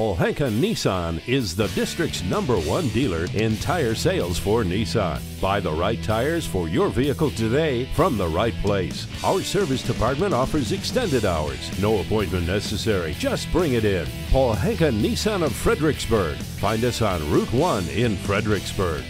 Pohanka Nissan is the district's number one dealer in tire sales for Nissan. Buy the right tires for your vehicle today from the right place. Our service department offers extended hours. No appointment necessary. Just bring it in. Pohanka Nissan of Fredericksburg. Find us on Route 1 in Fredericksburg.